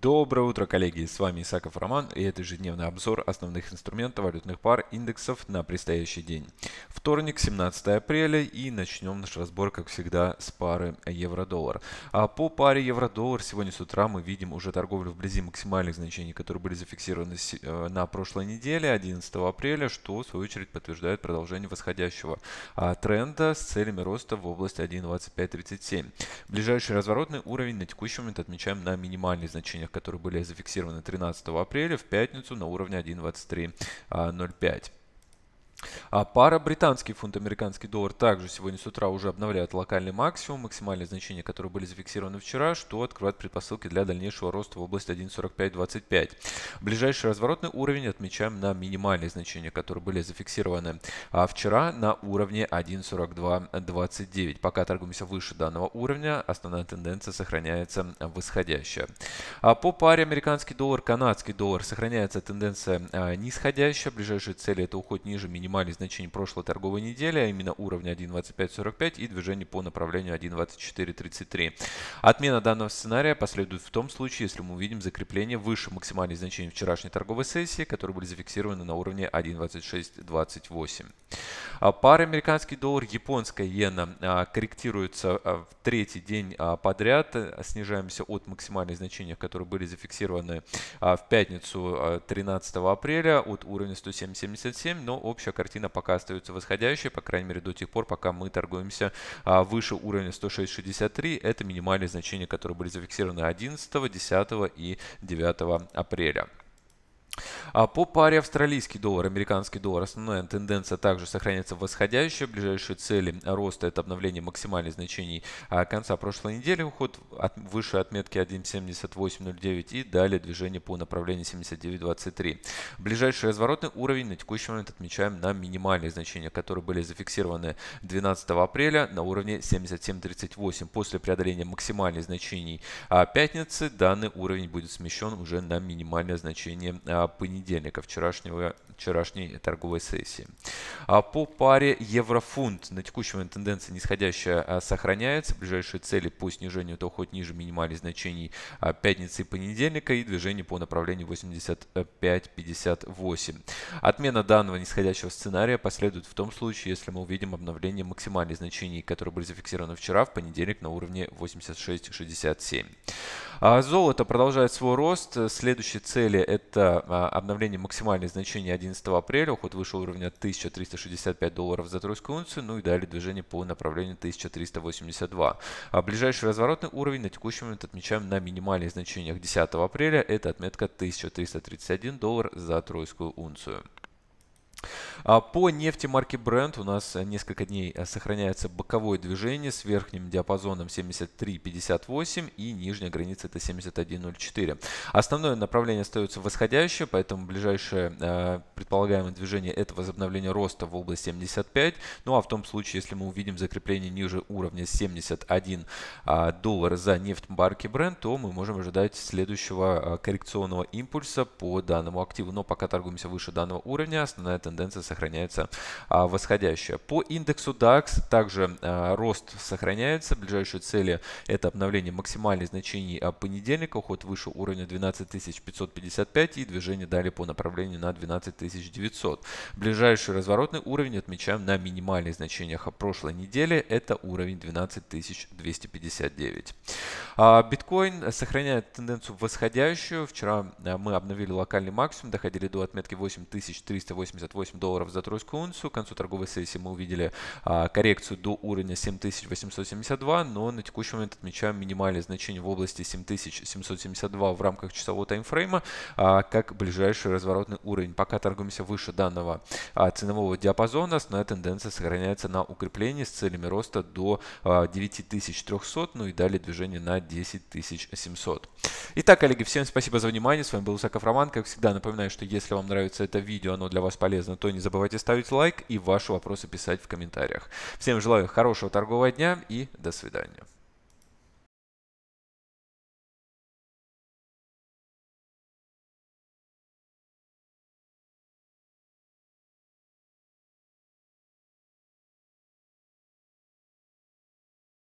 Доброе утро, коллеги! С вами Исаков Роман и это ежедневный обзор основных инструментов валютных пар индексов на предстоящий день. Вторник, 17 апреля и начнем наш разбор, как всегда, с пары евро-доллар. А по паре евро-доллар сегодня с утра мы видим уже торговлю вблизи максимальных значений, которые были зафиксированы э, на прошлой неделе, 11 апреля, что в свою очередь подтверждает продолжение восходящего а, тренда с целями роста в области 1.2537. Ближайший разворотный уровень на текущий момент отмечаем на минимальные значения которые были зафиксированы 13 апреля в пятницу на уровне 1.2305. А пара британский фунт, американский доллар также сегодня с утра уже обновляет локальный максимум, максимальные значения, которые были зафиксированы вчера, что открывает предпосылки для дальнейшего роста в области 1.4525. Ближайший разворотный уровень отмечаем на минимальные значения, которые были зафиксированы а вчера на уровне 1.4229. Пока торгуемся выше данного уровня, основная тенденция сохраняется восходящая. А по паре американский доллар, канадский доллар сохраняется тенденция а, нисходящая. Ближайшие цели это уход ниже минимального минимальные значения прошлой торговой недели, а именно уровня 1.2545 и движение по направлению 1.2433. Отмена данного сценария последует в том случае, если мы увидим закрепление выше максимальных значений вчерашней торговой сессии, которые были зафиксированы на уровне 1.2628. А пара американский доллар, японская иена а, корректируется а, в третий день подряд. Снижаемся от максимальных значений, которые были зафиксированы в пятницу 13 апреля от уровня 107.77, но общая картина пока остается восходящей, по крайней мере до тех пор, пока мы торгуемся выше уровня 106.63. Это минимальные значения, которые были зафиксированы 11, 10 и 9 апреля. А по паре австралийский доллар, американский доллар, основная тенденция также сохраняется восходящая. Ближайшие цели роста это обновление максимальных значений а, конца прошлой недели, уход от, выше отметки 1.7809 и далее движение по направлению 79.23. Ближайший разворотный уровень на текущий момент отмечаем на минимальные значения, которые были зафиксированы 12 апреля на уровне 77.38. После преодоления максимальных значений а, пятницы данный уровень будет смещен уже на минимальное значение понедельника, вчерашнего, вчерашней торговой сессии. А по паре еврофунт на текущий момент тенденция нисходящая а, сохраняется. Ближайшие цели по снижению это уход ниже минимальных значений а, пятницы и понедельника и движение по направлению 85-58. Отмена данного нисходящего сценария последует в том случае, если мы увидим обновление максимальных значений, которые были зафиксированы вчера в понедельник на уровне 86-67. А золото продолжает свой рост. Следующие цели это а, обновление максимальных значений 11 апреля, уход выше уровня 1365 долларов за тройскую унцию, ну и далее движение по направлению 1382. А ближайший разворотный уровень на текущий момент отмечаем на минимальных значениях 10 апреля, это отметка 1331 доллар за тройскую унцию. А по нефти марки Brent у нас несколько дней э, сохраняется боковое движение с верхним диапазоном 73.58 и нижняя граница это 71.04. Основное направление остается восходящее, поэтому ближайшее э, предполагаемое движение это возобновление роста в область 75. Ну а в том случае, если мы увидим закрепление ниже уровня 71 а, доллара за нефть марки Brent, то мы можем ожидать следующего коррекционного импульса по данному активу. Но пока торгуемся выше данного уровня, основная тенденция сохраняется а, восходящая. По индексу DAX также а, рост сохраняется. Ближайшие цели это обновление максимальных значений а, понедельника, уход выше уровня 12555 и движение далее по направлению на 12900. Ближайший разворотный уровень отмечаем на минимальных значениях прошлой недели. Это уровень 12259. Биткоин сохраняет тенденцию восходящую. Вчера мы обновили локальный максимум, доходили до отметки 8388 8 долларов за тройскую унцию. К концу торговой сессии мы увидели а, коррекцию до уровня 7872, но на текущий момент отмечаем минимальное значение в области 7772 в рамках часового таймфрейма, а, как ближайший разворотный уровень. Пока торгуемся выше данного а, ценового диапазона, основная тенденция сохраняется на укреплении с целями роста до а, 9300, ну и далее движение на 10700. Итак, коллеги, всем спасибо за внимание. С вами был Усаков Роман. Как всегда, напоминаю, что если вам нравится это видео, оно для вас полезно, то не забывайте ставить лайк и ваши вопросы писать в комментариях. Всем желаю хорошего торгового дня и до свидания.